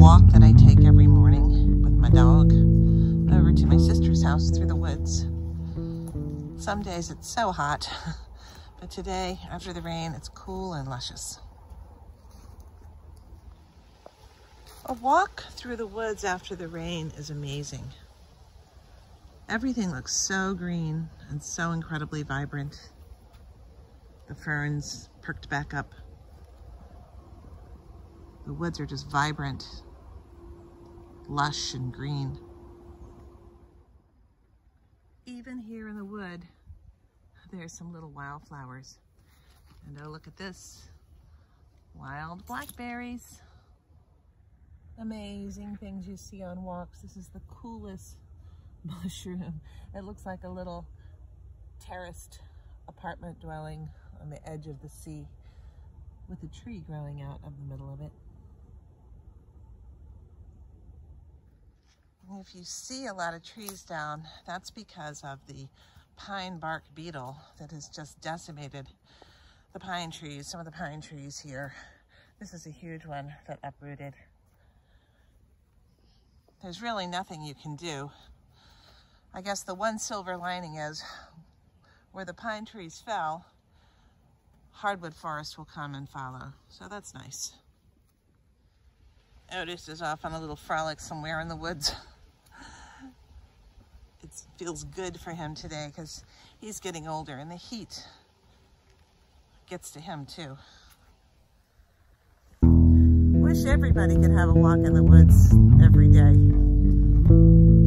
walk that I take every morning with my dog over to my sister's house through the woods. Some days it's so hot, but today, after the rain, it's cool and luscious. A walk through the woods after the rain is amazing. Everything looks so green and so incredibly vibrant. The ferns perked back up. The woods are just vibrant, lush and green. Even here in the wood, there's some little wildflowers. And oh, look at this. Wild blackberries. Amazing things you see on walks. This is the coolest mushroom. It looks like a little terraced apartment dwelling on the edge of the sea with a tree growing out of the middle of it. If you see a lot of trees down, that's because of the pine bark beetle that has just decimated the pine trees, some of the pine trees here. This is a huge one that uprooted. There's really nothing you can do. I guess the one silver lining is where the pine trees fell, hardwood forest will come and follow. So that's nice. Oh, Otis is off on a little frolic somewhere in the woods. it feels good for him today because he's getting older and the heat gets to him too. Wish everybody could have a walk in the woods every day.